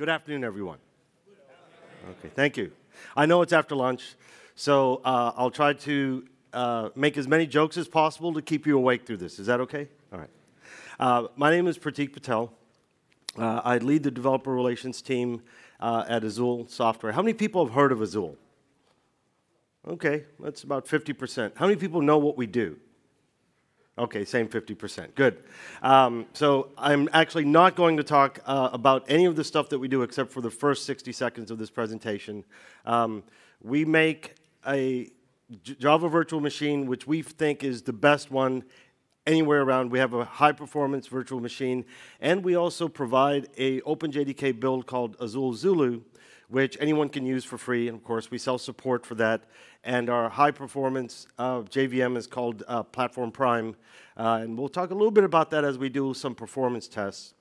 Good afternoon, everyone. Okay, thank you. I know it's after lunch, so uh, I'll try to uh, make as many jokes as possible to keep you awake through this. Is that okay? All right. Uh, my name is Pratik Patel. Uh, I lead the developer relations team uh, at Azul Software. How many people have heard of Azul? Okay, that's about 50%. How many people know what we do? Okay, same 50%. Good. Um, so I'm actually not going to talk uh, about any of the stuff that we do except for the first 60 seconds of this presentation. Um, we make a Java virtual machine, which we think is the best one anywhere around. We have a high performance virtual machine, and we also provide a OpenJDK build called Azul Zulu, which anyone can use for free. And of course, we sell support for that. And our high performance uh, JVM is called uh, Platform Prime. Uh, and we'll talk a little bit about that as we do some performance tests.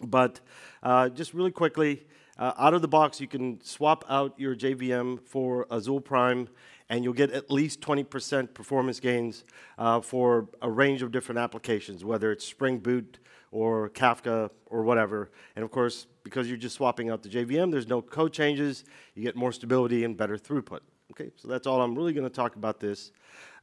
But uh, just really quickly, uh, out of the box, you can swap out your JVM for Azul Prime, and you'll get at least 20% performance gains uh, for a range of different applications, whether it's Spring Boot, or Kafka or whatever. And of course, because you're just swapping out the JVM, there's no code changes. You get more stability and better throughput. Okay, so that's all I'm really going to talk about this.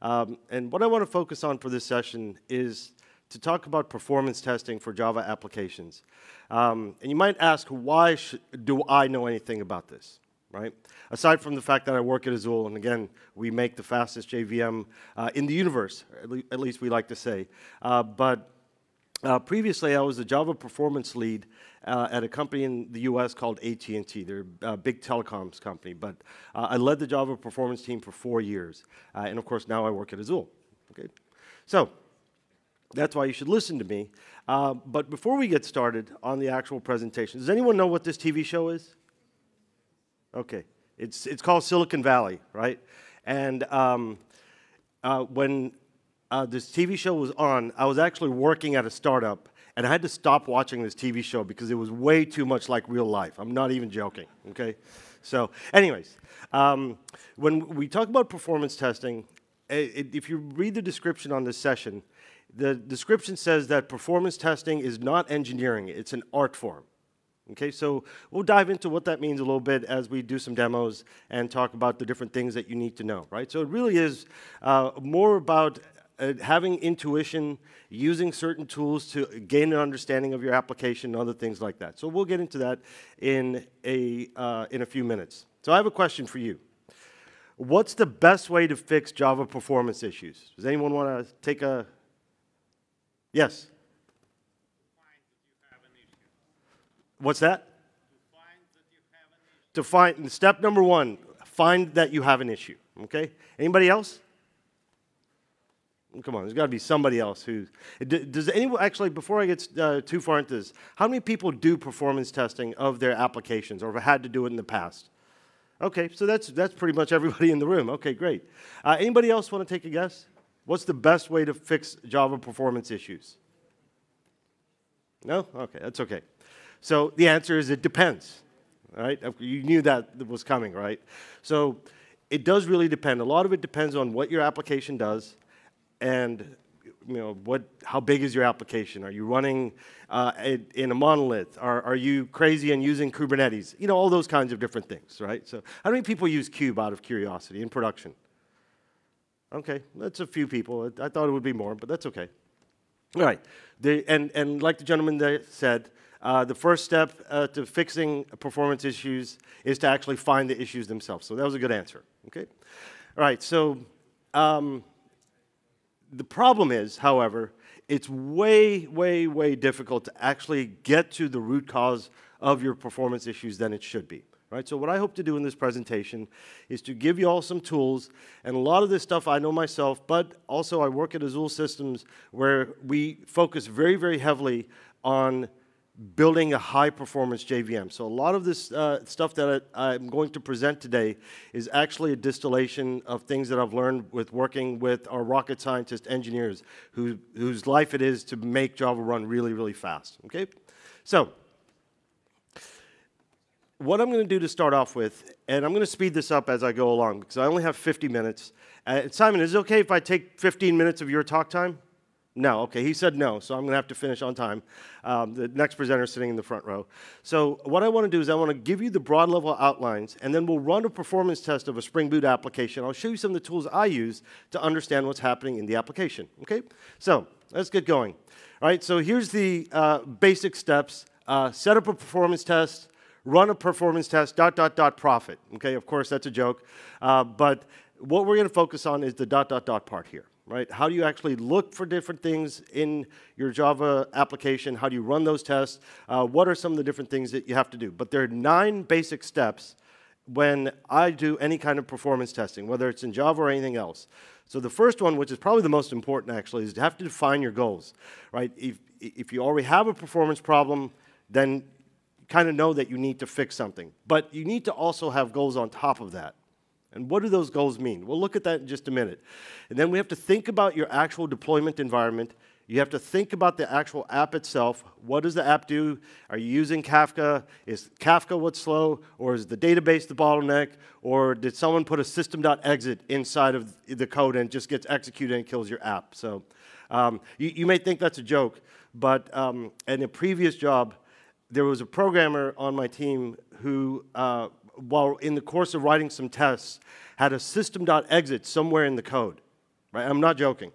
Um, and what I want to focus on for this session is to talk about performance testing for Java applications. Um, and you might ask, why do I know anything about this? Right? Aside from the fact that I work at Azul, and again, we make the fastest JVM uh, in the universe, at, le at, least we like to say. Uh, but uh, previously, I was the Java performance lead uh, at a company in the U.S. called AT&T. They're a big telecoms company, but uh, I led the Java performance team for four years, uh, and of course now I work at Azul. Okay, so that's why you should listen to me. Uh, but before we get started on the actual presentation, does anyone know what this TV show is? Okay, it's it's called Silicon Valley, right? And um, uh, when uh, this TV show was on, I was actually working at a startup, and I had to stop watching this TV show because it was way too much like real life. I'm not even joking, okay? So, anyways, um, when we talk about performance testing, it, if you read the description on this session, the description says that performance testing is not engineering, it's an art form. Okay, so we'll dive into what that means a little bit as we do some demos and talk about the different things that you need to know, right? So it really is uh, more about uh, having intuition, using certain tools to gain an understanding of your application, and other things like that. So we'll get into that in a, uh, in a few minutes. So I have a question for you. What's the best way to fix Java performance issues? Does anyone want to take a... Yes? What's that? To find, step number one, find that you have an issue, okay? Anybody else? Come on, there's got to be somebody else who. Does anyone actually, before I get uh, too far into this, how many people do performance testing of their applications or have had to do it in the past? Okay, so that's, that's pretty much everybody in the room. Okay, great. Uh, anybody else want to take a guess? What's the best way to fix Java performance issues? No? Okay, that's okay. So the answer is it depends. Right? You knew that was coming, right? So it does really depend. A lot of it depends on what your application does and you know, what, how big is your application? Are you running uh, in a monolith? Are, are you crazy and using Kubernetes? You know, all those kinds of different things, right? So how many people use Kube out of curiosity in production? Okay, that's a few people. I thought it would be more, but that's okay. All right, the, and, and like the gentleman there said, uh, the first step uh, to fixing performance issues is to actually find the issues themselves. So that was a good answer, okay? All right, so um, the problem is, however, it's way, way, way difficult to actually get to the root cause of your performance issues than it should be. Right? So what I hope to do in this presentation is to give you all some tools, and a lot of this stuff I know myself, but also I work at Azul Systems where we focus very, very heavily on building a high performance JVM. So a lot of this uh, stuff that I, am going to present today is actually a distillation of things that I've learned with working with our rocket scientist engineers who, whose life it is to make Java run really, really fast. Okay? So what I'm going to do to start off with, and I'm going to speed this up as I go along because I only have 50 minutes. Uh, Simon, is it okay if I take 15 minutes of your talk time? No, okay, he said no, so I'm going to have to finish on time. Um, the next presenter is sitting in the front row. So, what I want to do is I want to give you the broad level outlines, and then we'll run a performance test of a Spring Boot application. I'll show you some of the tools I use to understand what's happening in the application. Okay? So, let's get going. All right, so here's the uh, basic steps uh, set up a performance test, run a performance test, dot, dot, dot, profit. Okay, of course, that's a joke. Uh, but what we're going to focus on is the dot, dot, dot part here right? How do you actually look for different things in your Java application? How do you run those tests? Uh, what are some of the different things that you have to do? But there are nine basic steps when I do any kind of performance testing, whether it's in Java or anything else. So the first one, which is probably the most important actually, is to have to define your goals, right? If, if you already have a performance problem, then kind of know that you need to fix something. But you need to also have goals on top of that. And what do those goals mean? We'll look at that in just a minute. And then we have to think about your actual deployment environment. You have to think about the actual app itself. What does the app do? Are you using Kafka? Is Kafka what's slow? Or is the database the bottleneck? Or did someone put a system.exit inside of the code and just gets executed and kills your app? So um, you, you, may think that's a joke, but um, in a previous job, there was a programmer on my team who uh, while in the course of writing some tests, had a system.exit somewhere in the code. Right? I'm not joking.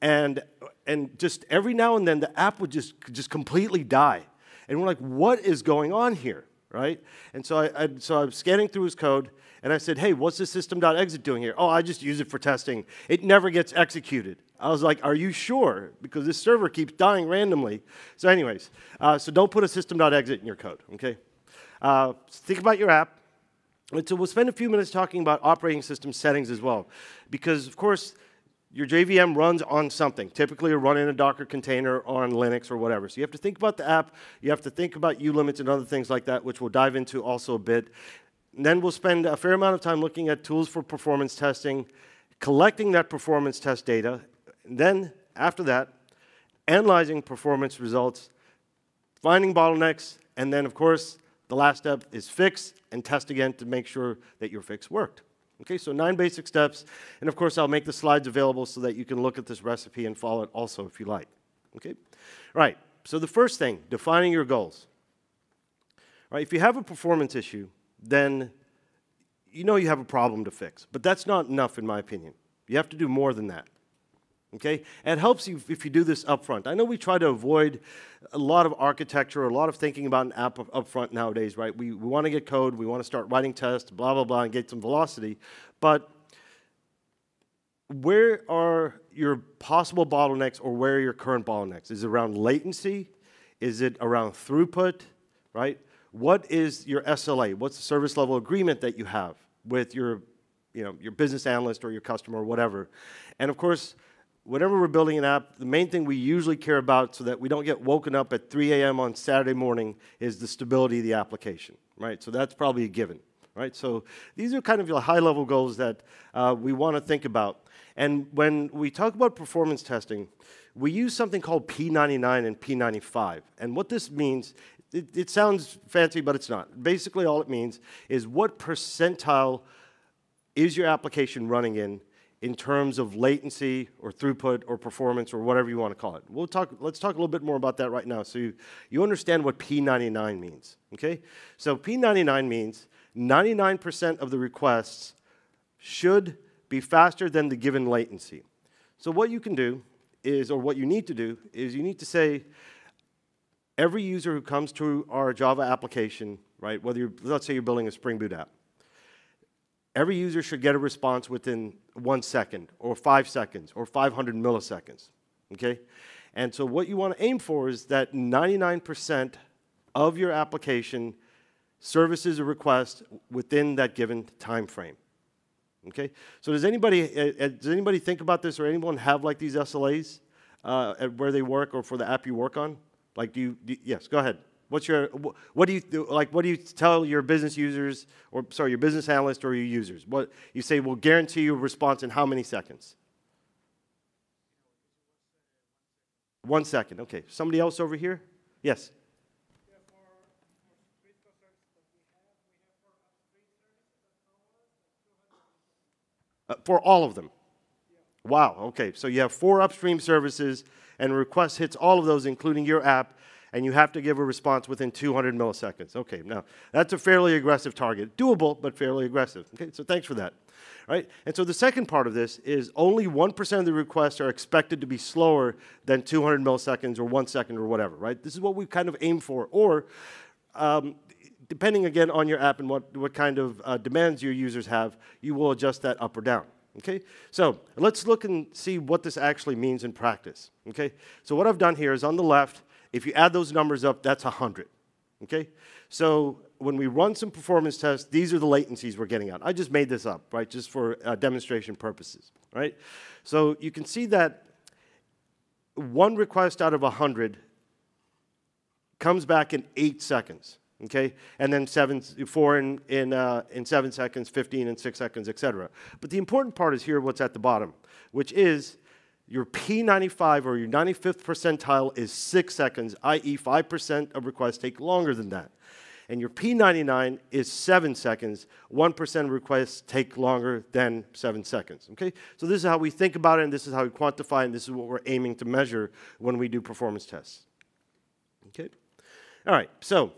And, and just every now and then, the app would just, just completely die. And we're like, what is going on here? Right? And so I, I, so I'm scanning through his code, and I said, hey, what's the system.exit doing here? Oh, I just use it for testing. It never gets executed. I was like, are you sure? Because this server keeps dying randomly. So anyways, uh, so don't put a system.exit in your code, okay? Uh, think about your app. And so we'll spend a few minutes talking about operating system settings as well. Because, of course, your JVM runs on something. Typically, you run in a Docker container on Linux or whatever. So you have to think about the app. You have to think about ulimits and other things like that, which we'll dive into also a bit. And then we'll spend a fair amount of time looking at tools for performance testing, collecting that performance test data. And then, after that, analyzing performance results, finding bottlenecks, and then, of course, the last step is fix and test again to make sure that your fix worked. Okay, so nine basic steps. And of course, I'll make the slides available so that you can look at this recipe and follow it also if you like. Okay? Right, so the first thing, defining your goals. Right, if you have a performance issue, then you know you have a problem to fix. But that's not enough, in my opinion. You have to do more than that. Okay? And it helps you if you do this upfront. I know we try to avoid a lot of architecture, a lot of thinking about an app upfront nowadays, right? We, we want to get code, we want to start writing tests, blah, blah, blah, and get some velocity. But where are your possible bottlenecks or where are your current bottlenecks? Is it around latency? Is it around throughput, right? What is your SLA? What's the service level agreement that you have with your, you know, your business analyst or your customer or whatever? And of course, whenever we're building an app, the main thing we usually care about so that we don't get woken up at 3 a.m. on Saturday morning is the stability of the application, right? So that's probably a given, right? So these are kind of your high-level goals that uh, we want to think about. And when we talk about performance testing, we use something called P99 and P95. And what this means, it, it sounds fancy, but it's not. Basically, all it means is what percentile is your application running in in terms of latency or throughput or performance or whatever you want to call it. We'll talk, let's talk a little bit more about that right now so you, you understand what P99 means, okay? So P99 means 99% of the requests should be faster than the given latency. So what you can do is, or what you need to do, is you need to say, every user who comes to our Java application, right, whether you're, let's say you're building a Spring Boot app, Every user should get a response within one second, or five seconds, or 500 milliseconds. Okay? And so what you want to aim for is that 99% of your application services a request within that given time frame. Okay? So does anybody, uh, uh does anybody think about this or anyone have like these SLAs uh, at where they work or for the app you work on? Like do you, do, yes, go ahead. What's your, what do you, like, what do you tell your business users, or sorry, your business analyst or your users? What, you say, we'll guarantee you a response in how many seconds? One second, okay. Somebody else over here? Yes. Uh, for all of them? Wow, okay. So you have four upstream services and request hits all of those, including your app, and you have to give a response within 200 milliseconds. Okay, now that's a fairly aggressive target. Doable, but fairly aggressive. Okay, so thanks for that. Right? And so the second part of this is only 1% of the requests are expected to be slower than 200 milliseconds or one second or whatever, right? This is what we kind of aim for. Or um, depending again on your app and what, what kind of uh, demands your users have, you will adjust that up or down. Okay, so let's look and see what this actually means in practice. Okay, so what I've done here is on the left, if you add those numbers up, that's 100. Okay, so when we run some performance tests, these are the latencies we're getting out. I just made this up, right, just for uh, demonstration purposes, right? So you can see that one request out of 100 comes back in eight seconds okay? And then seven, four in, in, uh, in seven seconds, 15 in six seconds, etc. But the important part is here what's at the bottom, which is your P95 or your 95th percentile is six seconds, i.e. 5% of requests take longer than that. And your P99 is seven seconds. 1% of requests take longer than seven seconds, okay? So this is how we think about it, and this is how we quantify, and this is what we're aiming to measure when we do performance tests. Okay? All right, so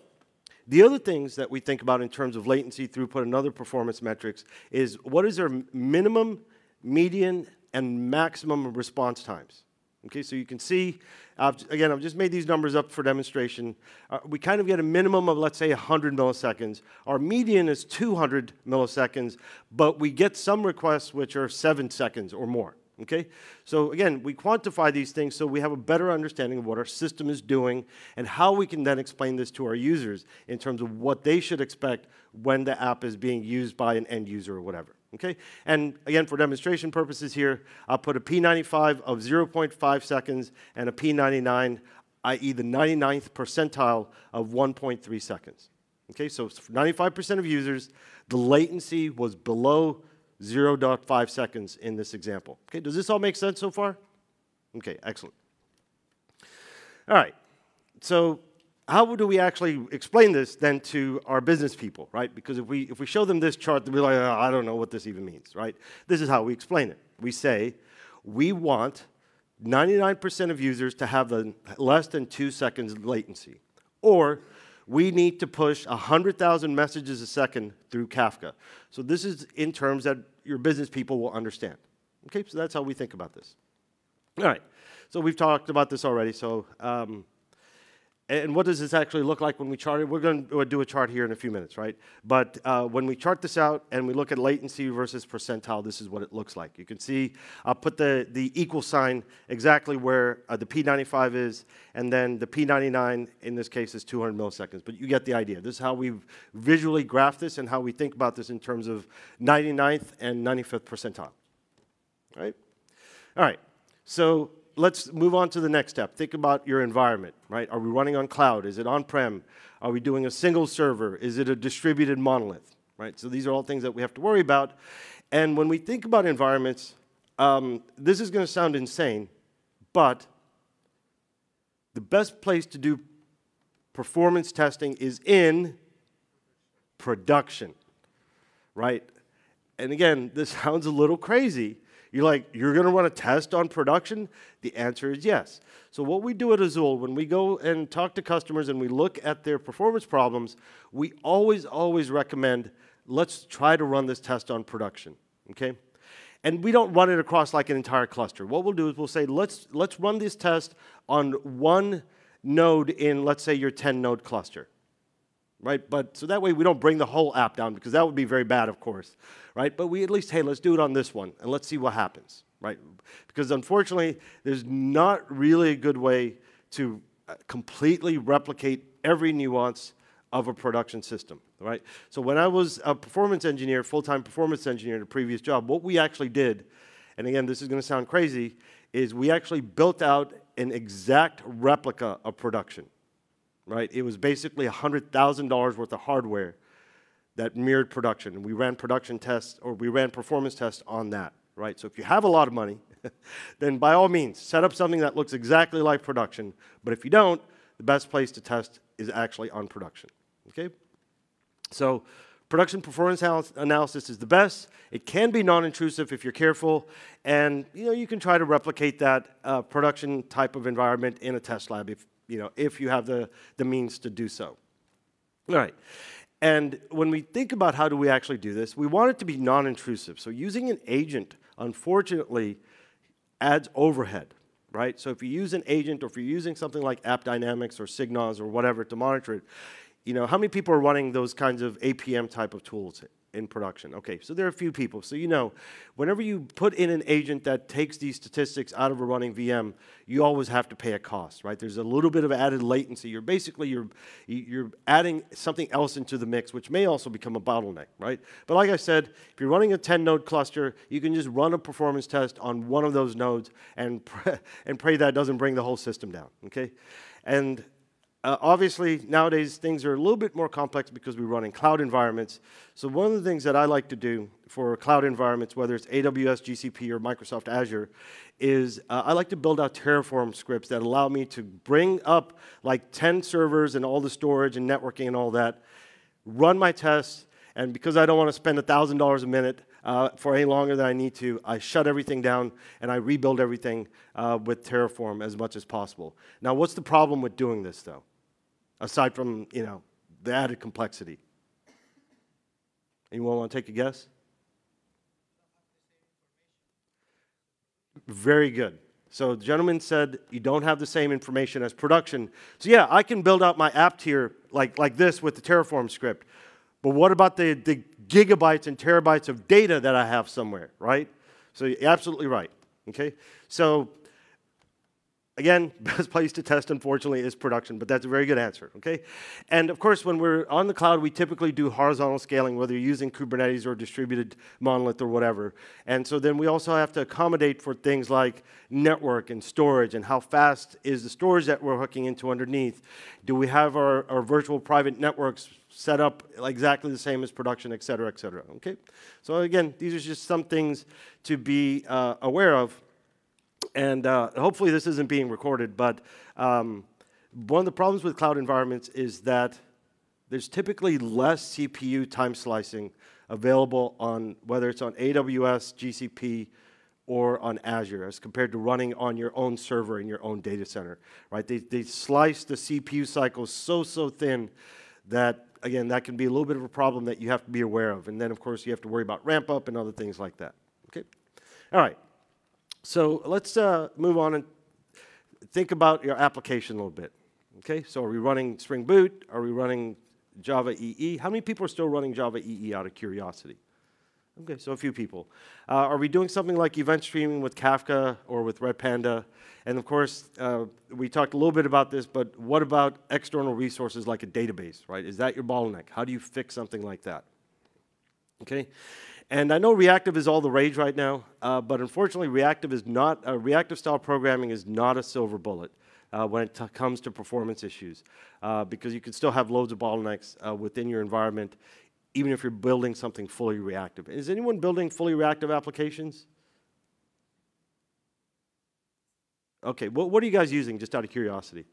the other things that we think about in terms of latency, throughput, and other performance metrics is what is our minimum, median, and maximum response times. Okay, so you can see, again, I've just made these numbers up for demonstration. Uh, we kind of get a minimum of, let's say, 100 milliseconds. Our median is 200 milliseconds, but we get some requests which are seven seconds or more. Okay? So again, we quantify these things so we have a better understanding of what our system is doing and how we can then explain this to our users in terms of what they should expect when the app is being used by an end user or whatever. Okay? And again, for demonstration purposes here, I'll put a P95 of 0.5 seconds and a P99, i.e. the 99th percentile of 1.3 seconds. Okay, so for 95% of users, the latency was below 0.5 seconds in this example. Okay, does this all make sense so far? Okay, excellent. All right, so how do we actually explain this then to our business people, right? Because if we, if we show them this chart, they'll be like, oh, I don't know what this even means, right? This is how we explain it. We say, we want 99% of users to have the less than two seconds latency. Or we need to push 100,000 messages a second through Kafka. So this is in terms that your business people will understand. Okay, so that's how we think about this. All right, so we've talked about this already. So um, and what does this actually look like when we chart it? We're going to do a chart here in a few minutes, right? But uh, when we chart this out and we look at latency versus percentile, this is what it looks like. You can see I'll put the, the equal sign exactly where uh, the P95 is, and then the P99 in this case is 200 milliseconds. But you get the idea. This is how we visually graph this and how we think about this in terms of 99th and 95th percentile, right? All right, so let's move on to the next step. Think about your environment, right? Are we running on cloud? Is it on-prem? Are we doing a single server? Is it a distributed monolith, right? So these are all things that we have to worry about. And when we think about environments, um, this is going to sound insane, but the best place to do performance testing is in production, right? And again, this sounds a little crazy, you're like, you're going to run a test on production? The answer is yes. So what we do at Azul, when we go and talk to customers and we look at their performance problems, we always, always recommend, let's try to run this test on production, okay? And we don't run it across like an entire cluster. What we'll do is we'll say, let's, let's run this test on one node in, let's say, your 10 node cluster right? But so that way we don't bring the whole app down because that would be very bad, of course, right? But we at least, hey, let's do it on this one and let's see what happens, right? Because unfortunately, there's not really a good way to uh, completely replicate every nuance of a production system, right? So when I was a performance engineer, full-time performance engineer in a previous job, what we actually did, and again, this is going to sound crazy, is we actually built out an exact replica of production right? It was basically $100,000 worth of hardware that mirrored production. And we ran production tests, or we ran performance tests on that, right? So if you have a lot of money, then by all means, set up something that looks exactly like production. But if you don't, the best place to test is actually on production, okay? So Production performance analysis is the best. It can be non-intrusive if you're careful, and you know you can try to replicate that uh, production type of environment in a test lab if you know if you have the the means to do so. All right. And when we think about how do we actually do this, we want it to be non-intrusive. So using an agent, unfortunately, adds overhead, right? So if you use an agent or if you're using something like AppDynamics or Signals or whatever to monitor it, you know, how many people are running those kinds of APM type of tools in production? Okay, so there are a few people. So you know, whenever you put in an agent that takes these statistics out of a running VM, you always have to pay a cost, right? There's a little bit of added latency. You're basically, you're, you're adding something else into the mix, which may also become a bottleneck, right? But like I said, if you're running a 10 node cluster, you can just run a performance test on one of those nodes and, pray, and pray that doesn't bring the whole system down, okay? And uh, obviously, nowadays things are a little bit more complex because we run in cloud environments. So one of the things that I like to do for cloud environments, whether it's AWS, GCP, or Microsoft Azure, is uh, I like to build out Terraform scripts that allow me to bring up like 10 servers and all the storage and networking and all that, run my tests, and because I don't want to spend $1,000 a minute uh, for any longer than I need to, I shut everything down and I rebuild everything uh, with Terraform as much as possible. Now, what's the problem with doing this, though? aside from, you know, the added complexity? Anyone want to take a guess? Very good. So the gentleman said you don't have the same information as production. So yeah, I can build out my app tier like, like this with the Terraform script. But what about the, the gigabytes and terabytes of data that I have somewhere, right? So you're absolutely right. Okay? So Again, best place to test, unfortunately, is production, but that's a very good answer, okay? And of course, when we're on the cloud, we typically do horizontal scaling, whether you're using Kubernetes or distributed monolith or whatever. And so then we also have to accommodate for things like network and storage and how fast is the storage that we're hooking into underneath. Do we have our, our virtual private networks set up exactly the same as production, et cetera, et cetera, okay? So again, these are just some things to be uh, aware of. And uh, hopefully this isn't being recorded, but um, one of the problems with cloud environments is that there's typically less CPU time slicing available on whether it's on AWS, GCP, or on Azure as compared to running on your own server in your own data center, right? They, they slice the CPU cycles so, so thin that, again, that can be a little bit of a problem that you have to be aware of. And then, of course, you have to worry about ramp up and other things like that, okay? All right. So let's uh, move on and think about your application a little bit. Okay, so are we running Spring Boot? Are we running Java EE? How many people are still running Java EE out of curiosity? Okay, so a few people. Uh, are we doing something like event streaming with Kafka or with Red Panda? And of course, uh, we talked a little bit about this, but what about external resources like a database, right? Is that your bottleneck? How do you fix something like that? Okay, and I know reactive is all the rage right now, uh, but unfortunately, reactive is not uh, reactive style programming is not a silver bullet uh, when it comes to performance issues, uh, because you can still have loads of bottlenecks uh, within your environment, even if you're building something fully reactive. Is anyone building fully reactive applications? Okay, what, what are you guys using, just out of curiosity?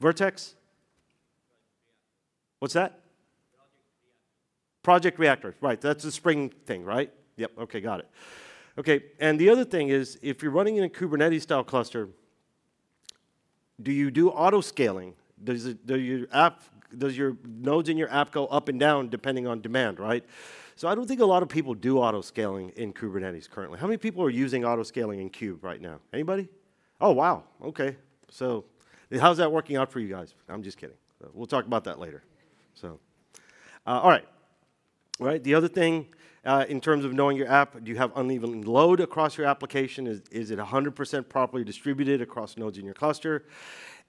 Vert.x? What's that? Project Reactor, right, that's the Spring thing, right? Yep, okay, got it. Okay, and the other thing is, if you're running in a Kubernetes style cluster, do you do auto scaling? Does, it, do your app, does your nodes in your app go up and down depending on demand, right? So I don't think a lot of people do auto scaling in Kubernetes currently. How many people are using auto scaling in Kube right now? Anybody? Oh, wow, okay. So how's that working out for you guys? I'm just kidding. We'll talk about that later. So, uh, all right right? The other thing, uh, in terms of knowing your app, do you have uneven load across your application? Is, is it 100% properly distributed across nodes in your cluster?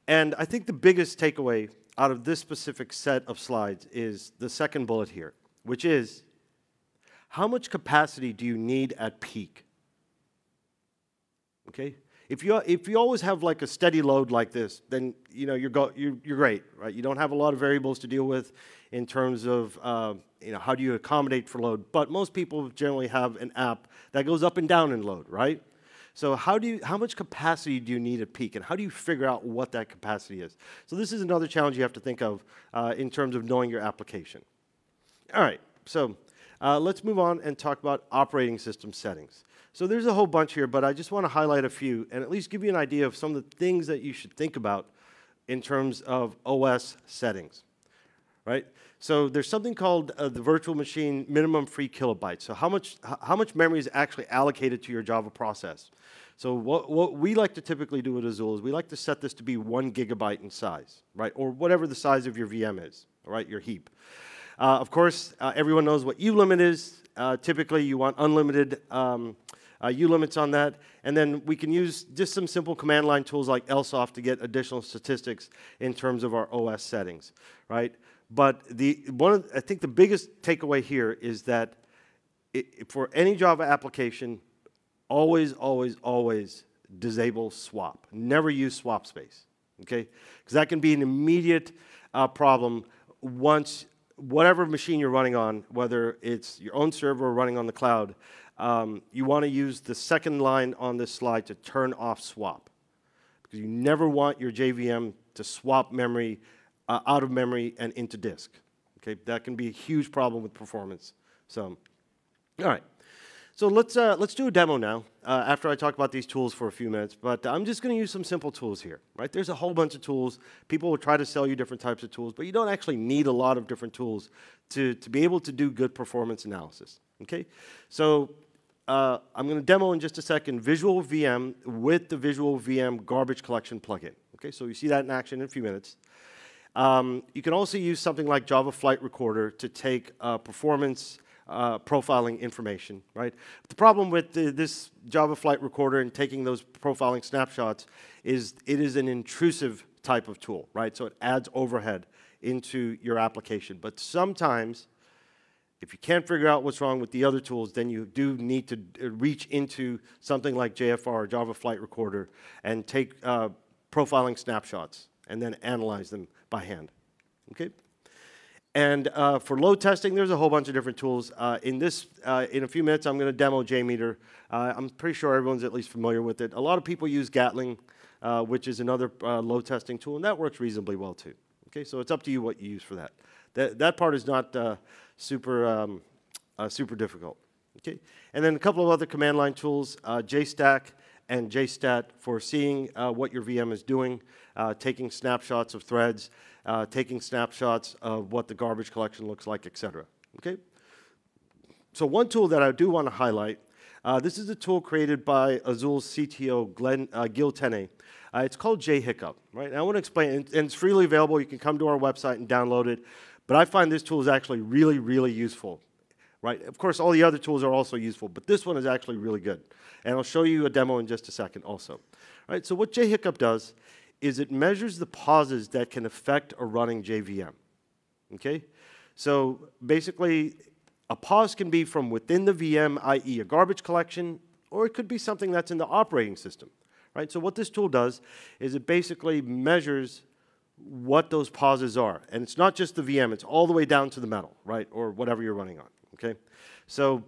And I think the biggest takeaway out of this specific set of slides is the second bullet here, which is how much capacity do you need at peak? Okay? If you, if you always have like a steady load like this, then you know, you're, go, you're, you're great, right? You don't have a lot of variables to deal with in terms of uh, you know, how do you accommodate for load. But most people generally have an app that goes up and down in load, right? So how, do you, how much capacity do you need at peak, and how do you figure out what that capacity is? So this is another challenge you have to think of uh, in terms of knowing your application. All right, so uh, let's move on and talk about operating system settings. So there's a whole bunch here, but I just want to highlight a few and at least give you an idea of some of the things that you should think about in terms of OS settings, right? So there's something called uh, the virtual machine minimum free kilobytes. So how much, how much memory is actually allocated to your Java process? So what, what we like to typically do at Azul is we like to set this to be one gigabyte in size, right? Or whatever the size of your VM is, right? Your heap. Uh, of course, uh, everyone knows what ulimit is. Uh, typically, you want unlimited um, uh, ulimits on that. And then we can use just some simple command line tools like lsof to get additional statistics in terms of our OS settings, right? But the, one of, I think the biggest takeaway here is that it, for any Java application, always, always, always disable swap. Never use swap space, okay? Because that can be an immediate uh, problem once whatever machine you're running on, whether it's your own server or running on the cloud, um, you want to use the second line on this slide to turn off swap. Because you never want your JVM to swap memory uh, out of memory and into disk. Okay, that can be a huge problem with performance. So, all right. So let's, uh, let's do a demo now uh, after I talk about these tools for a few minutes. But I'm just going to use some simple tools here, right? There's a whole bunch of tools. People will try to sell you different types of tools, but you don't actually need a lot of different tools to, to be able to do good performance analysis, okay? So uh, I'm going to demo in just a second Visual VM with the Visual VM garbage collection plugin. Okay, so you see that in action in a few minutes. Um, you can also use something like Java Flight Recorder to take uh, performance uh, profiling information, right? The problem with the, this Java Flight Recorder and taking those profiling snapshots is it is an intrusive type of tool, right? So it adds overhead into your application. But sometimes, if you can't figure out what's wrong with the other tools, then you do need to uh, reach into something like JFR or Java Flight Recorder and take uh, profiling snapshots and then analyze them by hand. Okay? And uh, for load testing, there's a whole bunch of different tools. Uh, in this, uh, in a few minutes, I'm going to demo JMeter. Uh, I'm pretty sure everyone's at least familiar with it. A lot of people use Gatling, uh, which is another uh, load testing tool, and that works reasonably well too. Okay, so it's up to you what you use for that. That, that part is not super, um, super difficult. Okay, and then a couple of other command line tools, JStack and JStat for seeing what your VM is doing, taking snapshots of threads, uh, taking snapshots of what the garbage collection looks like, et cetera. Okay? So one tool that I do want to highlight, uh, this is a tool created by Azul's CTO, Glenn, uh, Gil Tene. Uh, it's called JHiccup, right? And I want to explain, and, and, it's freely available. You can come to our website and download it. But I find this tool is actually really, really useful, right? Of course, all the other tools are also useful, but this one is actually really good. And I'll show you a demo in just a second also. Right, so what JHiccup does is it measures the pauses that can affect a running JVM. Okay? So basically, a pause can be from within the VM, i.e. a garbage collection, or it could be something that's in the operating system. Right? So what this tool does is it basically measures what those pauses are. And it's not just the VM, it's all the way down to the metal, right? Or whatever you're running on. Okay? So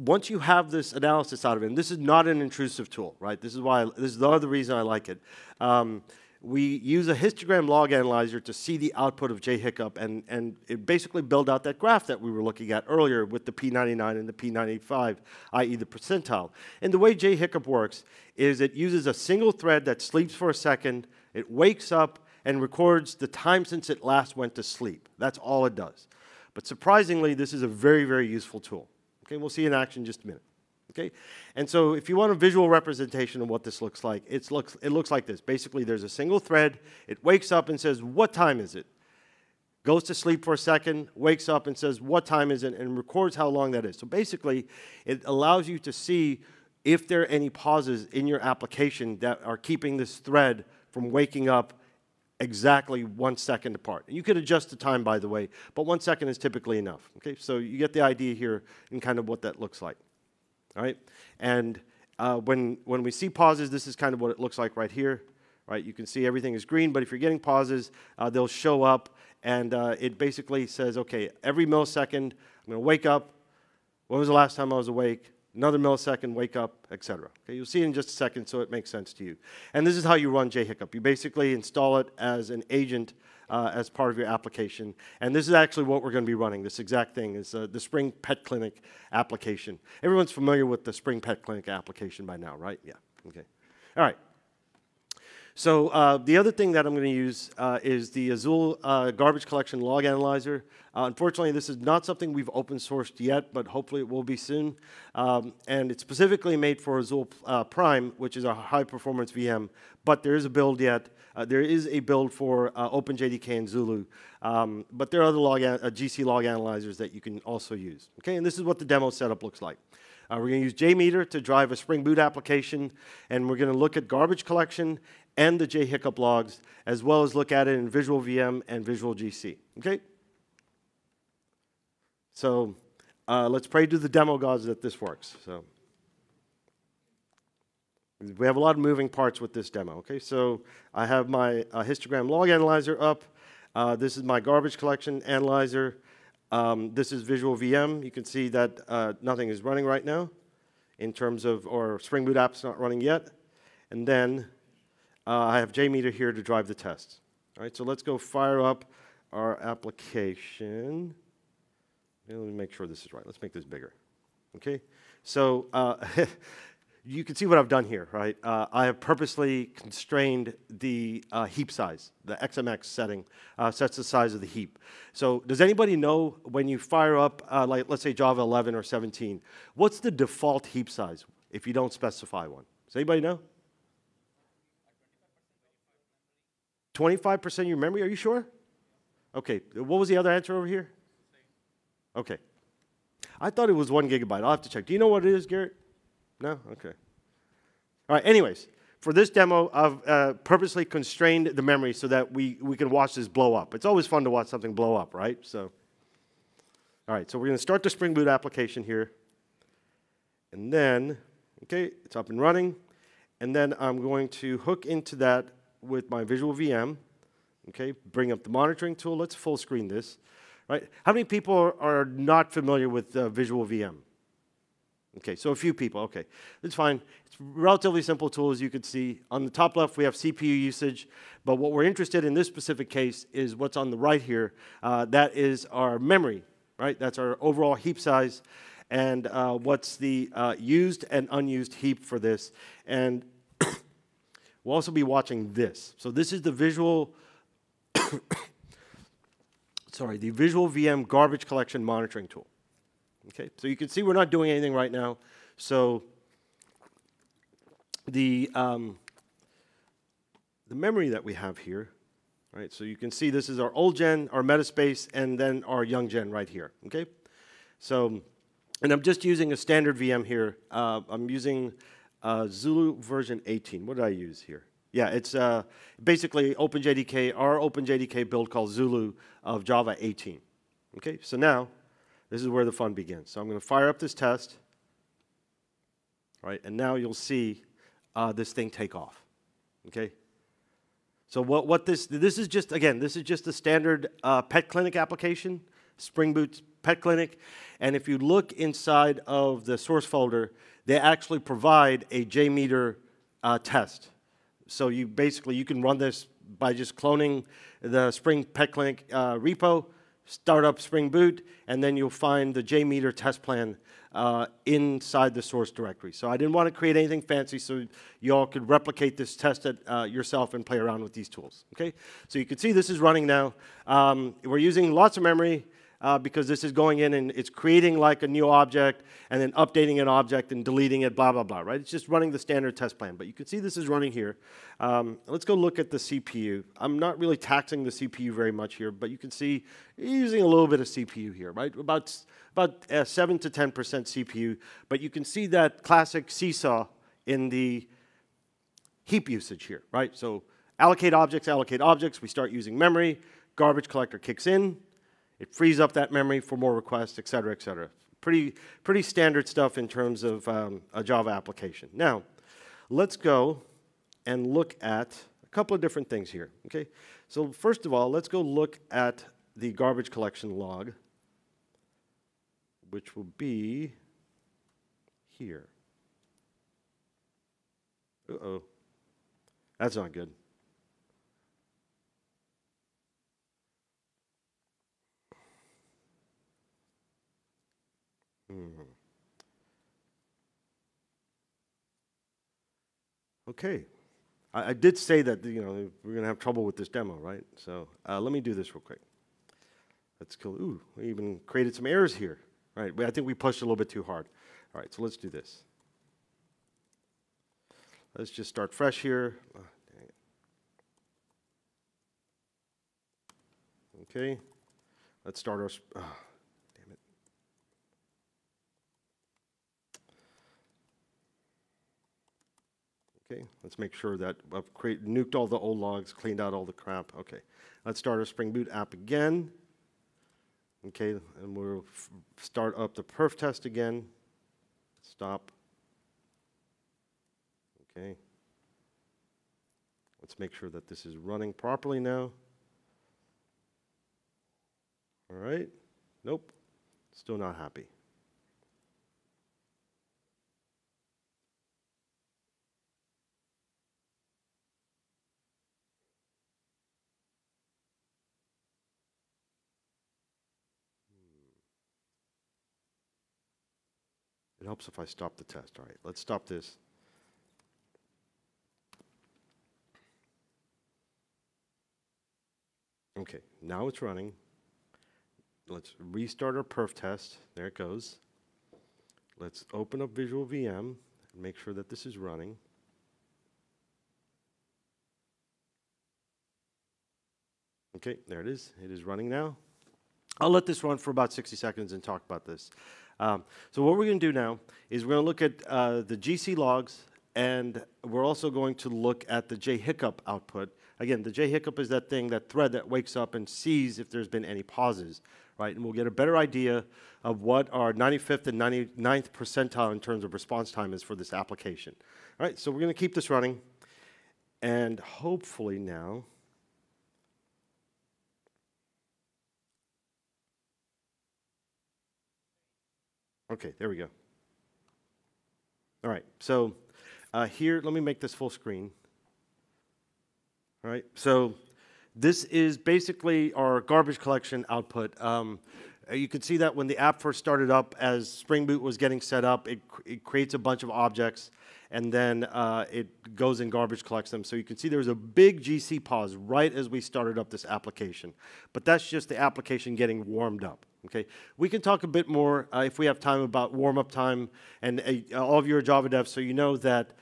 once you have this analysis out of it, and this is not an intrusive tool, right? This is why, this is the other reason I like it. Um, we use a histogram log analyzer to see the output of JHiccup and, and it basically build out that graph that we were looking at earlier with the P99 and the P95, i.e. the percentile. And the way JHiccup works is it uses a single thread that sleeps for a second, it wakes up and records the time since it last went to sleep. That's all it does. But surprisingly, this is a very, very useful tool. Okay, we'll see in action in just a minute. Okay, and so if you want a visual representation of what this looks like, it looks, it looks like this. Basically, there's a single thread. It wakes up and says, what time is it? Goes to sleep for a second, wakes up and says, what time is it? And records how long that is. So basically, it allows you to see if there are any pauses in your application that are keeping this thread from waking up exactly one second apart. You could adjust the time, by the way, but one second is typically enough. Okay, so you get the idea here and kind of what that looks like. All right, and uh, when when we see pauses, this is kind of what it looks like right here. Right, you can see everything is green, but if you're getting pauses, uh, they'll show up, and uh, it basically says, okay, every millisecond, I'm going to wake up. When was the last time I was awake? Another millisecond, wake up, etc. Okay, you'll see in just a second, so it makes sense to you. And this is how you run JHiccup. You basically install it as an agent uh, as part of your application. And this is actually what we're going to be running. This exact thing is uh, the Spring Pet Clinic application. Everyone's familiar with the Spring Pet Clinic application by now, right? Yeah. Okay. All right. So uh, the other thing that I'm going to use uh, is the Azul uh, garbage collection log analyzer. Uh, unfortunately, this is not something we've open sourced yet, but hopefully it will be soon. Um, and it's specifically made for Azul uh, Prime, which is a high performance VM, but there is a build yet. Uh, there is a build for OpenJDK and Zulu, um, but there are other log GC log analyzers that you can also use. Okay, and this is what the demo setup looks like. Uh, we're going to use JMeter to drive a Spring Boot application, and we're going to look at garbage collection and the JHiccup logs, as well as look at it in Visual VM and Visual GC. Okay? So uh, let's pray to the demo gods that this works. So we have a lot of moving parts with this demo. Okay, so I have my uh, histogram log analyzer up. Uh, this is my garbage collection analyzer. Um, this is Visual VM. You can see that uh, nothing is running right now in terms of, or Spring Boot app's not running yet. And then uh, I have JMeter here to drive the test. All right, so let's go fire up our application. Let me make sure this is right. Let's make this bigger. Okay, so uh, you can see what I've done here, right? Uh, I have purposely constrained the uh, heap size. The XMX setting uh, sets the size of the heap. So does anybody know when you fire up, uh, like let's say Java 11 or 17, what's the default heap size if you don't specify one? Does anybody know? 25% of your memory, are you sure? Okay, what was the other answer over here? Okay. I thought it was one gigabyte. I'll have to check. Do you know what it is, Garrett? No? Okay. All right, anyways, for this demo, I've uh, purposely constrained the memory so that we, we can watch this blow up. It's always fun to watch something blow up, right? So, all right, so we're going to start the Spring Boot application here. And then, okay, it's up and running. And then I'm going to hook into that with my Visual VM. Okay, bring up the monitoring tool. Let's full screen this. Right? How many people are not familiar with uh, Visual VM? Okay, so a few people. Okay, that's fine. It's relatively simple tool, as you can see. On the top left, we have CPU usage, but what we're interested in this specific case is what's on the right here. Uh, that is our memory, right? That's our overall heap size, and uh, what's the uh, used and unused heap for this. And we'll also be watching this. So this is the visual, sorry, the Visual VM garbage collection monitoring tool. Okay, so you can see we're not doing anything right now. So the, um, the memory that we have here, right, so you can see this is our old gen, our metaspace, and then our young gen right here, okay? So, and I'm just using a standard VM here. Uh, I'm using uh, Zulu version 18. What did I use here? Yeah, it's uh, basically OpenJDK, our OpenJDK build called Zulu of Java 18. Okay, so now this is where the fun begins. So I'm going to fire up this test, right? And now you'll see uh, this thing take off, okay? So what, what this, this is just, again, this is just a standard uh, pet clinic application, Spring Boot Pet Clinic. And if you look inside of the source folder, they actually provide a JMeter uh, test. So you basically, you can run this by just cloning the Spring Pet Clinic uh, repo, start up Spring Boot, and then you'll find the JMeter test plan uh, inside the source directory. So I didn't want to create anything fancy so you all could replicate this test it, uh, yourself and play around with these tools. Okay, So you can see this is running now. Um, we're using lots of memory uh, because this is going in and it's creating like a new object and then updating an object and deleting it, blah, blah, blah, right? It's just running the standard test plan. But you can see this is running here. Um, let's go look at the CPU. I'm not really taxing the CPU very much here, but you can see using a little bit of CPU here, right? About, about uh, 7 to 10% CPU. But you can see that classic seesaw in the heap usage here, right? So allocate objects, allocate objects. We start using memory. Garbage collector kicks in. It frees up that memory for more requests, et cetera, et cetera. Pretty, pretty standard stuff in terms of um, a Java application. Now, let's go and look at a couple of different things here, okay? So first of all, let's go look at the garbage collection log, which will be here. Uh oh. That's not good. Hmm. Okay. I, I, did say that you know we're going to have trouble with this demo, right? So uh, let me do this real quick. Let's kill. Ooh, we even created some errors here. Right? I think we pushed a little bit too hard. All right, so let's do this. Let's just start fresh here. Oh, okay. Let's start our. Oh, damn it. Okay, let's make sure that I've create, nuked all the old logs, cleaned out all the crap. Okay, let's start our Spring Boot app again. Okay, and we'll start up the perf test again. Stop. Okay. Let's make sure that this is running properly now. All right. Nope. Still not happy. Helps if I stop the test. All right, let's stop this. Okay, now it's running. Let's restart our perf test. There it goes. Let's open up Visual VM and make sure that this is running. Okay, there it is. It is running now. I'll let this run for about 60 seconds and talk about this. Um, so what we're going to do now is we're going to look at uh, the GC logs, and we're also going to look at the JHiccup output. Again, the JHiccup is that thing, that thread that wakes up and sees if there's been any pauses, right? And we'll get a better idea of what our 95th and 99th percentile in terms of response time is for this application. All right, so we're going to keep this running, and hopefully now, Okay, there we go. All right, so uh, here, let me make this full screen. All right, so this is basically our garbage collection output. Um, you can see that when the app first started up, as Spring Boot was getting set up, it, it creates a bunch of objects, and then uh, it goes and garbage collects them. So you can see there's a big GC pause right as we started up this application. But that's just the application getting warmed up. Okay, we can talk a bit more uh, if we have time about warm-up time, and uh, all of you are Java devs, so you know that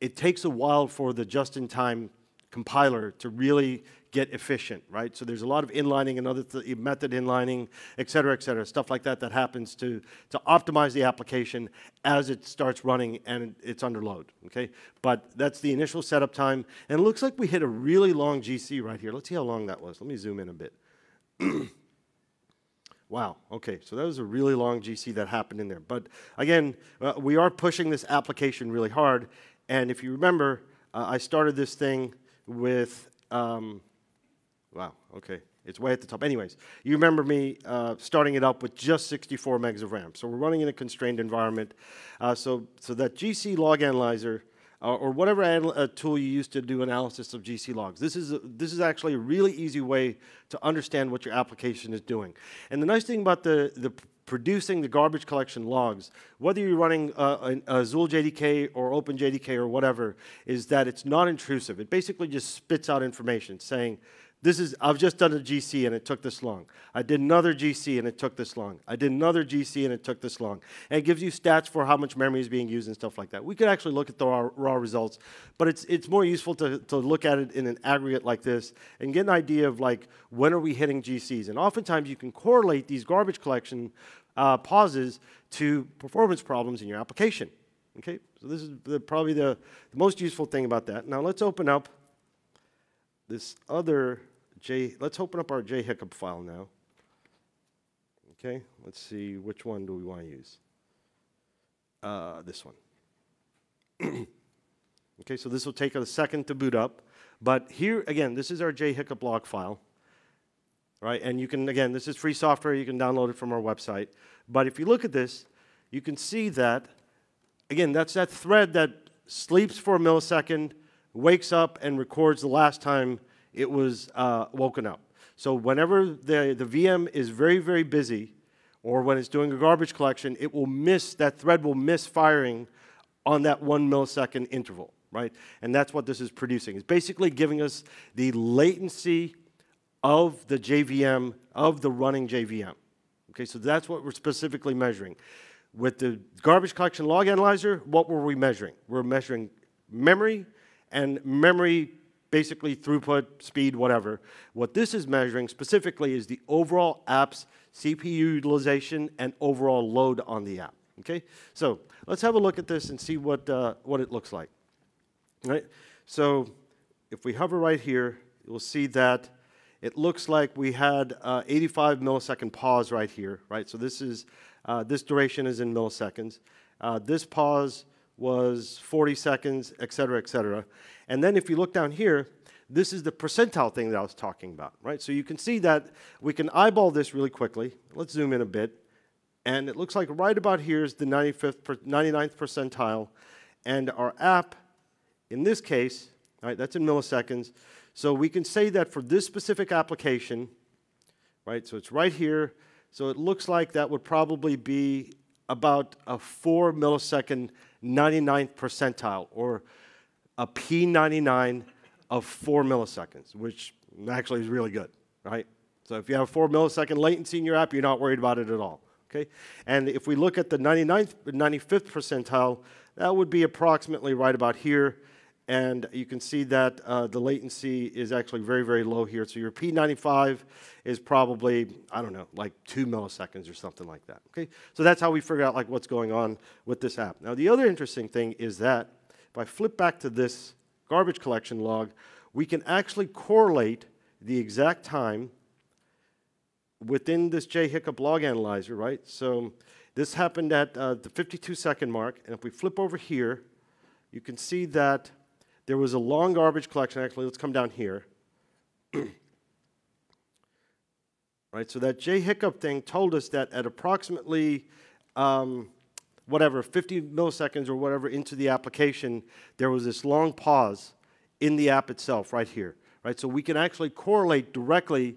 it takes a while for the just-in-time compiler to really get efficient, right? So there's a lot of inlining and other method inlining, et cetera, et cetera, stuff like that that happens to, to optimize the application as it starts running and it's under load, okay? But that's the initial setup time, and it looks like we hit a really long GC right here. Let's see how long that was. Let me zoom in a bit. Wow, okay, so that was a really long GC that happened in there. But again, uh, we are pushing this application really hard. And if you remember, uh, I started this thing with, um, wow, okay, it's way at the top. Anyways, you remember me uh, starting it up with just 64 megs of RAM. So we're running in a constrained environment. Uh, so, so that GC log analyzer uh, or whatever uh, tool you use to do analysis of GC logs. This is, a, this is actually a really easy way to understand what your application is doing. And the nice thing about the, the producing the garbage collection logs, whether you're running uh, a, a JDK or OpenJDK or whatever, is that it's not intrusive. It basically just spits out information saying, this is, I've just done a GC and it took this long. I did another GC and it took this long. I did another GC and it took this long. And it gives you stats for how much memory is being used and stuff like that. We could actually look at the raw, raw results, but it's, it's more useful to, to look at it in an aggregate like this and get an idea of like, when are we hitting GCs? And oftentimes you can correlate these garbage collection uh, pauses to performance problems in your application. Okay, so this is the, probably the, the most useful thing about that. Now let's open up this other J, let's open up our JHiccup file now. Okay, let's see which one do we want to use. Uh, this one. okay, so this will take a second to boot up. But here, again, this is our JHiccup log file. Right, and you can, again, this is free software. You can download it from our website. But if you look at this, you can see that again, that's that thread that sleeps for a millisecond, wakes up, and records the last time it was uh, woken up. So whenever the, the VM is very, very busy, or when it's doing a garbage collection, it will miss, that thread will miss firing on that one millisecond interval, right? And that's what this is producing. It's basically giving us the latency of the JVM, of the running JVM. Okay, so that's what we're specifically measuring. With the garbage collection log analyzer, what were we measuring? We're measuring memory and memory basically throughput, speed, whatever. What this is measuring specifically is the overall app's CPU utilization and overall load on the app. Okay, so let's have a look at this and see what, uh, what it looks like. Right, so if we hover right here, you'll see that it looks like we had uh, 85 millisecond pause right here, right? So this is, uh, this duration is in milliseconds. Uh, this pause was 40 seconds, et cetera, et cetera. And then if you look down here, this is the percentile thing that I was talking about, right? So you can see that we can eyeball this really quickly. Let's zoom in a bit. And it looks like right about here is the 95th, 99th percentile. And our app, in this case, right, that's in milliseconds, so we can say that for this specific application, right, so it's right here, so it looks like that would probably be about a 4 millisecond 99th percentile, or a P99 of 4 milliseconds, which actually is really good, right? So if you have a 4 millisecond latency in your app, you're not worried about it at all, okay? And if we look at the 99th, 95th percentile, that would be approximately right about here, and you can see that uh, the latency is actually very, very low here. So your P95 is probably, I don't know, like two milliseconds or something like that. Okay, so that's how we figure out like what's going on with this app. Now the other interesting thing is that if I flip back to this garbage collection log, we can actually correlate the exact time within this JHiccup log analyzer, right? So this happened at uh, the 52 second mark, and if we flip over here, you can see that there was a long garbage collection. Actually, let's come down here. right, so that J hiccup thing told us that at approximately, um, whatever, 50 milliseconds or whatever into the application, there was this long pause in the app itself right here. Right, so we can actually correlate directly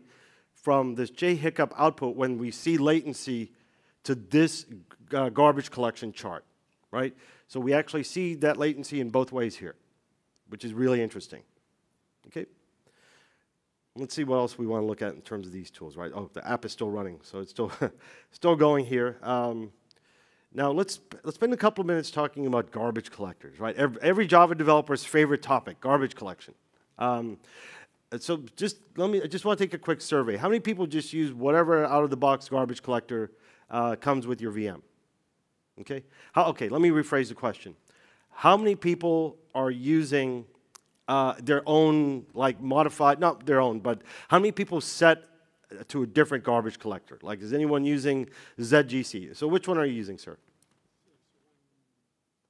from this J hiccup output when we see latency to this uh, garbage collection chart, right? So we actually see that latency in both ways here which is really interesting. Okay? Let's see what else we want to look at in terms of these tools, right? Oh, the app is still running, so it's still, still going here. Um, now, let's, let's spend a couple of minutes talking about garbage collectors, right? Every, every Java developer's favorite topic, garbage collection. Um, so just let me, I just want to take a quick survey. How many people just use whatever out-of-the-box garbage collector uh, comes with your VM? Okay? How, okay, let me rephrase the question. How many people are using uh, their own, like modified, not their own, but how many people set to a different garbage collector? Like, is anyone using ZGC? So, which one are you using, sir?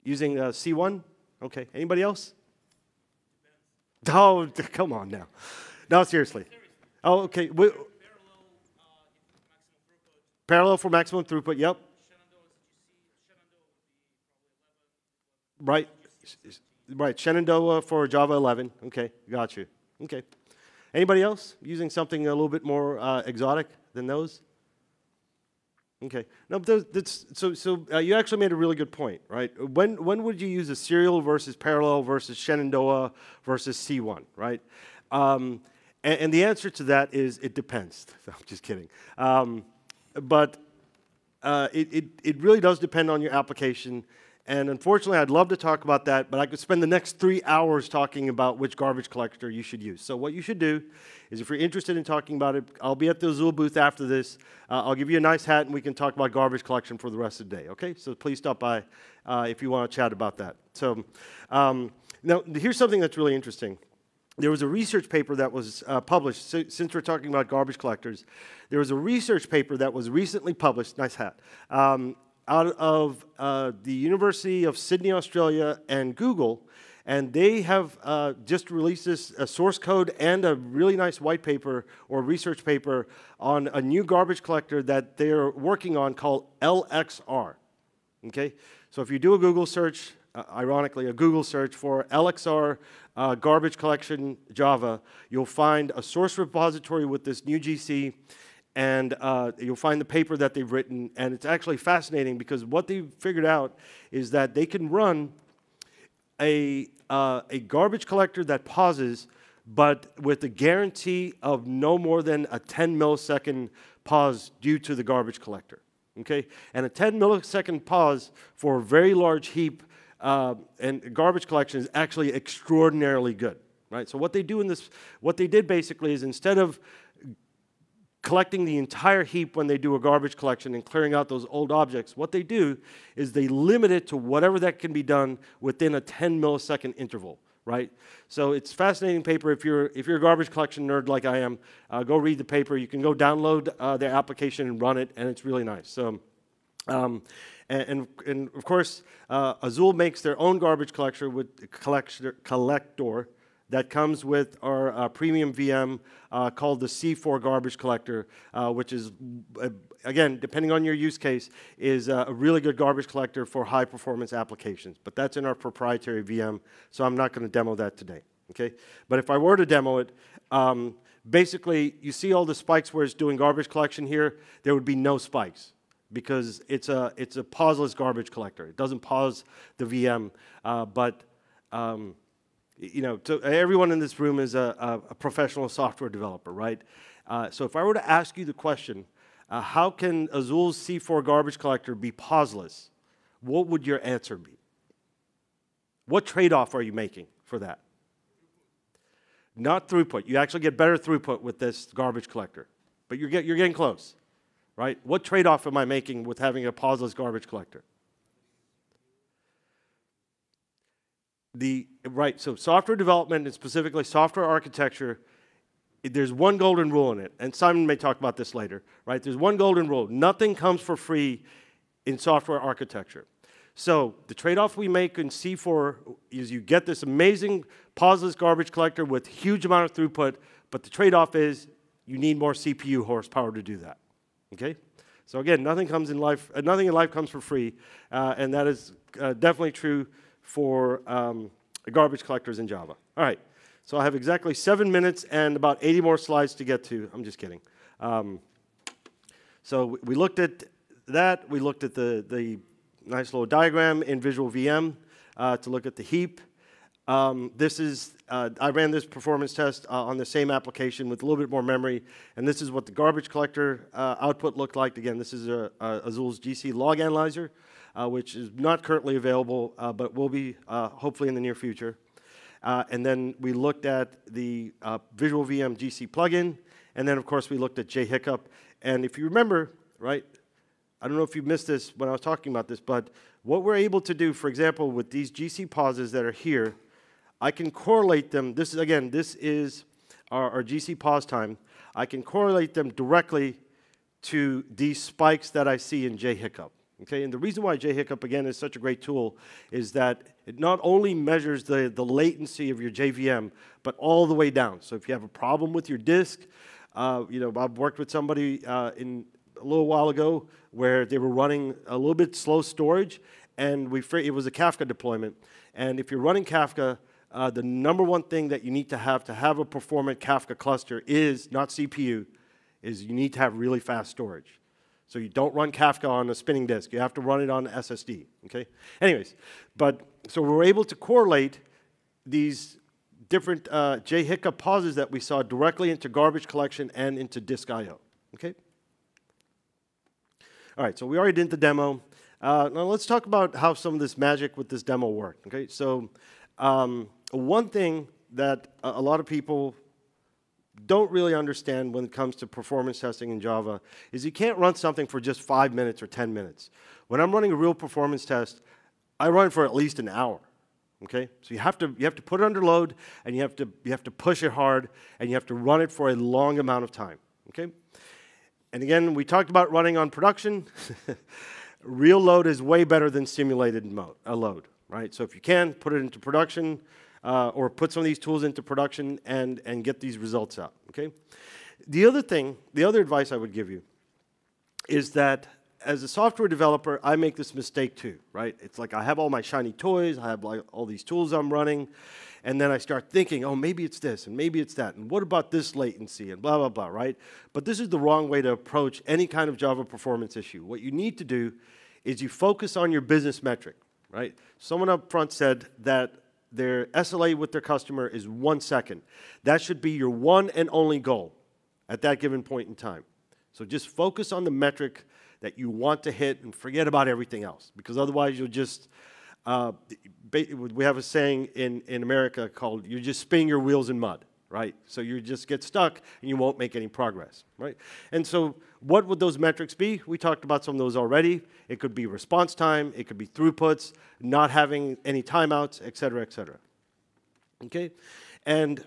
Using uh, G1? Okay. Anybody else? Oh, come on now. No, seriously. Oh, okay. We, parallel for maximum throughput, yep. Right. Right. Shenandoah for Java 11. Okay. Got you. Okay. Anybody else using something a little bit more uh, exotic than those? Okay. No, that's, so so uh, you actually made a really good point, right? When when would you use a serial versus parallel versus Shenandoah versus G1, right? Um, and, and, the answer to that is it depends. I'm just kidding. Um, but uh, it, it, it really does depend on your application and unfortunately, I'd love to talk about that, but I could spend the next three hours talking about which garbage collector you should use. So, what you should do is if you're interested in talking about it, I'll be at the Azul booth after this. Uh, I'll give you a nice hat and we can talk about garbage collection for the rest of the day, okay? So, please stop by uh, if you want to chat about that. So, um, now, here's something that's really interesting. There was a research paper that was uh, published, so, since we're talking about garbage collectors, there was a research paper that was recently published, nice hat, um, out of uh, the University of Sydney, Australia, and Google. And they have uh, just released this source code and a really nice white paper or research paper on a new garbage collector that they're working on called LXR. Okay? So if you do a Google search, uh, ironically, a Google search for LXR uh, garbage collection Java, you'll find a source repository with this new GC, and uh, you'll find the paper that they've written. And it's actually fascinating because what they've figured out is that they can run a, uh, a garbage collector that pauses, but with a guarantee of no more than a 10 millisecond pause due to the garbage collector. Okay? And a 10 millisecond pause for a very large heap uh, and garbage collection is actually extraordinarily good. Right? So what they do in this, what they did basically is instead of collecting the entire heap when they do a garbage collection and clearing out those old objects, what they do is they limit it to whatever that can be done within a 10 millisecond interval right? So it's fascinating paper. If you're if you're a garbage collection nerd like I am, uh, go read the paper. You can go download uh, their application and run it, and it's really nice. So. Um, and, and, and, of course, uh, Azul makes their own garbage collector with collector, collector that comes with our uh, premium VM uh, called the C4 garbage collector, uh, which is, uh, again, depending on your use case, is uh, a really good garbage collector for high performance applications. But that's in our proprietary VM, so I'm not going to demo that today. Okay? But if I were to demo it, um, basically, you see all the spikes where it's doing garbage collection here, there would be no spikes because it's a, it's a pauseless garbage collector. It doesn't pause the VM, uh, but um, you know, to, everyone in this room is a, a, a professional software developer, right? Uh, so if I were to ask you the question, uh, how can Azul's C4 garbage collector be pauseless? What would your answer be? What trade-off are you making for that? Not throughput. You actually get better throughput with this garbage collector, but you're, get, you're getting close, right? What trade-off am I making with having a pauseless garbage collector? The right so software development and specifically software architecture there's one golden rule in it and simon may talk about this later right? There's one golden rule. Nothing comes for free in software architecture. So the trade-off we make in c4 is you get this amazing pauseless garbage collector with huge amount of throughput but the trade-off is you need more cpu horsepower to do that okay? So again nothing comes in life uh, nothing in life comes for free uh, and that is uh, definitely true for um, garbage collectors in Java. All right, so I have exactly seven minutes and about 80 more slides to get to. I'm just kidding. Um, so we looked at that. We looked at the, the nice little diagram in Visual VM uh, to look at the heap. Um, this is, uh, I ran this performance test uh, on the same application with a little bit more memory, and this is what the garbage collector uh, output looked like. Again, this is a, a Azul's GC log analyzer which is not currently available, uh, but will be uh, hopefully in the near future. Uh, and then we looked at the uh, Visual VM GC plugin, and then of course we looked at JHiccup. And if you remember, right, I don't know if you missed this when I was talking about this, but what we're able to do, for example, with these GC pauses that are here, I can correlate them. This is, again, this is our, our GC pause time. I can correlate them directly to these spikes that I see in JHiccup. Okay, and the reason why JHiccup again is such a great tool is that it not only measures the, the latency of your JVM, but all the way down. So if you have a problem with your disk, uh, you know, I've worked with somebody uh, in a little while ago where they were running a little bit slow storage, and we it was a Kafka deployment. And if you're running Kafka, uh, the number one thing that you need to have to have a performant Kafka cluster is not CPU, is you need to have really fast storage. So you don't run Kafka on a spinning disk. You have to run it on SSD, okay? Anyways, but so we're able to correlate these different uh, JHiccup pauses that we saw directly into garbage collection and into disk I.O., okay? All right, so we already did the demo. Uh, now let's talk about how some of this magic with this demo worked, okay? So um, one thing that a lot of people don't really understand when it comes to performance testing in Java is you can't run something for just five minutes or 10 minutes. When I'm running a real performance test, I run for at least an hour. Okay? So you have to you have to put it under load and you have to you have to push it hard and you have to run it for a long amount of time. Okay? And again, we talked about running on production. real load is way better than simulated a uh, load, right? So if you can, put it into production uh, or put some of these tools into production and, and get these results out, okay? The other thing, the other advice I would give you is that as a software developer, I make this mistake too, right? It's like I have all my shiny toys, I have like all these tools I'm running, and then I start thinking, oh, maybe it's this, and maybe it's that, and what about this latency, and blah, blah, blah, right? But this is the wrong way to approach any kind of Java performance issue. What you need to do is you focus on your business metric, right? Someone up front said that their SLA with their customer is one second. That should be your one and only goal at that given point in time. So just focus on the metric that you want to hit and forget about everything else because otherwise you'll just uh, we have a saying in, in America called "You're just spin your wheels in mud, right? So you just get stuck and you won't make any progress, right? And so what would those metrics be? We talked about some of those already. It could be response time, it could be throughputs, not having any timeouts, et cetera, et cetera. Okay? And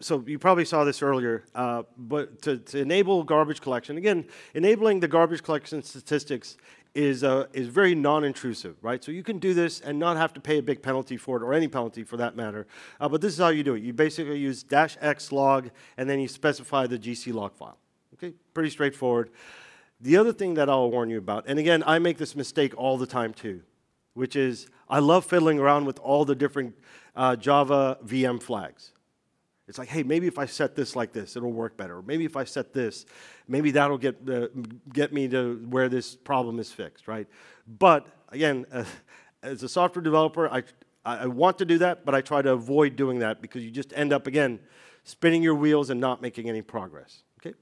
so you probably saw this earlier, uh, but to, to, enable garbage collection, again, enabling the garbage collection statistics is, uh, is very non-intrusive, right? So you can do this and not have to pay a big penalty for it, or any penalty for that matter. Uh, but this is how you do it. You basically use dash x log, and then you specify the GC log file. Okay, pretty straightforward. The other thing that I'll warn you about, and again, I make this mistake all the time too, which is I love fiddling around with all the different uh, Java VM flags. It's like, hey, maybe if I set this like this, it'll work better. Maybe if I set this, maybe that'll get, uh, get me to where this problem is fixed, right? But again, uh, as a software developer, I, I want to do that, but I try to avoid doing that because you just end up, again, spinning your wheels and not making any progress, okay?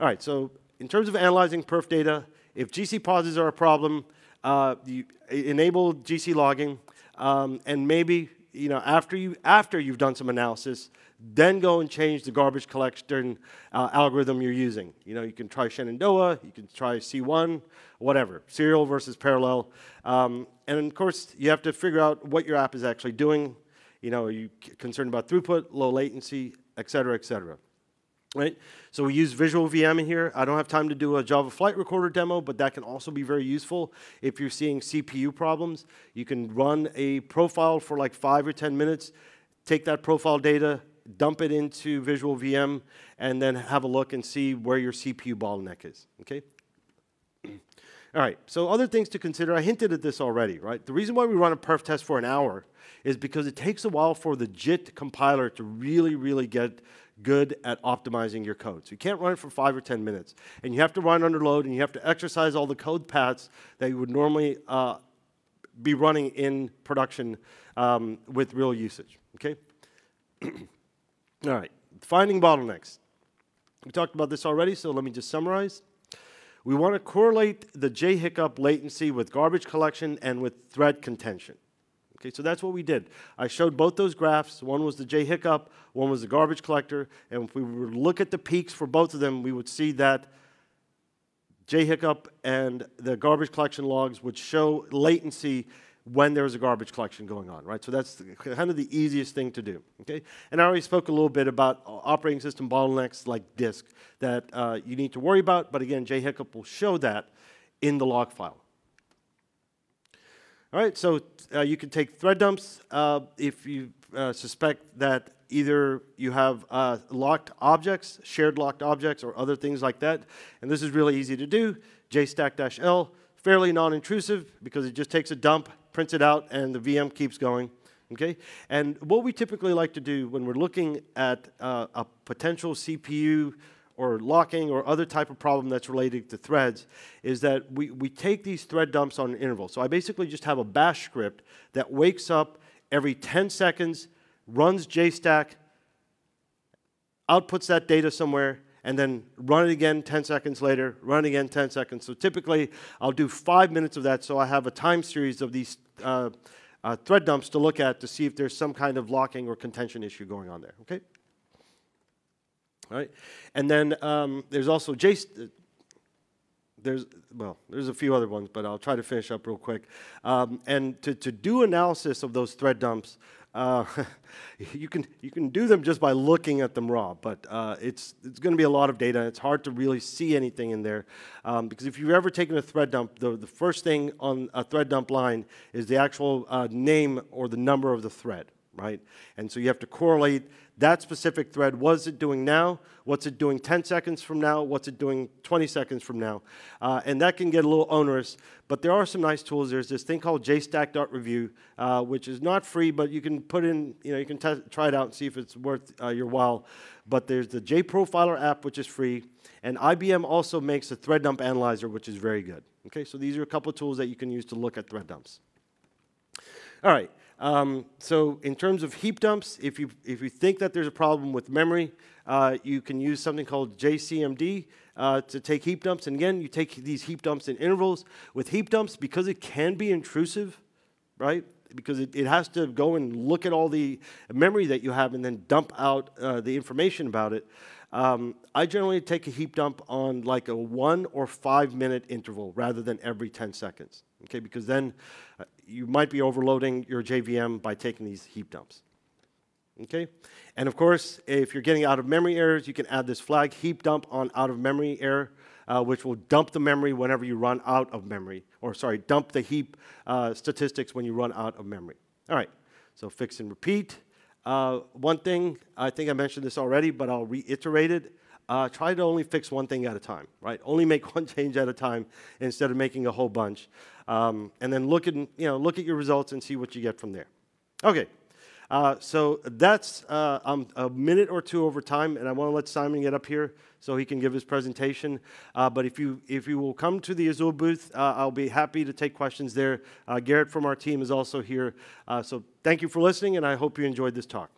All right, so in terms of analyzing perf data, if GC pauses are a problem, uh, you enable GC logging, um, and maybe you know, after, you, after you've done some analysis, then go and change the garbage collection uh, algorithm you're using. You know, you can try Shenandoah, you can try G1, whatever, serial versus parallel. Um, and of course, you have to figure out what your app is actually doing. You know, are you concerned about throughput, low latency, et cetera, et cetera right? So we use Visual VM in here. I don't have time to do a Java Flight Recorder demo, but that can also be very useful if you're seeing CPU problems. You can run a profile for like five or 10 minutes, take that profile data, dump it into Visual VM, and then have a look and see where your CPU bottleneck is, okay? All right, so other things to consider, I hinted at this already, right? The reason why we run a perf test for an hour is because it takes a while for the JIT compiler to really, really get good at optimizing your code. So you can't run it for five or 10 minutes. And you have to run under load, and you have to exercise all the code paths that you would normally uh, be running in production um, with real usage, okay? all right, finding bottlenecks. We talked about this already, so let me just summarize. We want to correlate the J hiccup latency with garbage collection and with thread contention. Okay, so that's what we did. I showed both those graphs. One was the J hiccup, one was the garbage collector. And if we were to look at the peaks for both of them, we would see that J hiccup and the garbage collection logs would show latency when there's a garbage collection going on, right? So that's kind of the easiest thing to do, okay? And I already spoke a little bit about operating system bottlenecks like disk that uh, you need to worry about, but again, J hiccup will show that in the log file. All right, so uh, you can take thread dumps uh, if you uh, suspect that either you have uh, locked objects, shared locked objects, or other things like that. And this is really easy to do. jstack-l, fairly non-intrusive because it just takes a dump, prints it out, and the VM keeps going. Okay? And what we typically like to do when we're looking at uh, a potential CPU or locking or other type of problem that's related to threads is that we, we take these thread dumps on an interval. So I basically just have a bash script that wakes up every 10 seconds, runs JStack, outputs that data somewhere, and then run it again 10 seconds later, run it again 10 seconds. So typically, I'll do five minutes of that so I have a time series of these uh, uh, thread dumps to look at to see if there's some kind of locking or contention issue going on there, okay? Right? And then um, there's also Jason. There's well, there's a few other ones, but I'll try to finish up real quick. Um, and to, to do analysis of those thread dumps, uh, you can you can do them just by looking at them raw, but uh, it's it's going to be a lot of data. It's hard to really see anything in there um, because if you've ever taken a thread dump, the the first thing on a thread dump line is the actual uh, name or the number of the thread. Right? And so you have to correlate that specific thread. What's it doing now? What's it doing 10 seconds from now? What's it doing 20 seconds from now? Uh, and that can get a little onerous, but there are some nice tools. There's this thing called jstack.review, uh, which is not free, but you can put in, you know, you can try it out and see if it's worth uh, your while. But there's the JProfiler app, which is free, and IBM also makes a thread dump analyzer, which is very good. Okay, so these are a couple of tools that you can use to look at thread dumps. All right. Um, so in terms of heap dumps, if you, if you think that there's a problem with memory, uh, you can use something called JCMD uh, to take heap dumps. And again, you take these heap dumps in intervals. With heap dumps, because it can be intrusive, right? Because it, it has to go and look at all the memory that you have and then dump out uh, the information about it. Um, I generally take a heap dump on like a one or five minute interval rather than every 10 seconds, okay? Because then uh, you might be overloading your JVM by taking these heap dumps, okay? And of course, if you're getting out of memory errors, you can add this flag heap dump on out of memory error, uh, which will dump the memory whenever you run out of memory, or sorry, dump the heap uh, statistics when you run out of memory. All right, so fix and repeat. Uh, one thing, I think I mentioned this already, but I'll reiterate it. Uh, try to only fix one thing at a time, right? Only make one change at a time instead of making a whole bunch. Um, and then look at, you know, look at your results and see what you get from there. Okay, uh, so that's uh, um, a minute or two over time, and I want to let Simon get up here so he can give his presentation. Uh, but if you, if you will come to the Azul booth, uh, I'll be happy to take questions there. Uh, Garrett from our team is also here. Uh, so thank you for listening, and I hope you enjoyed this talk.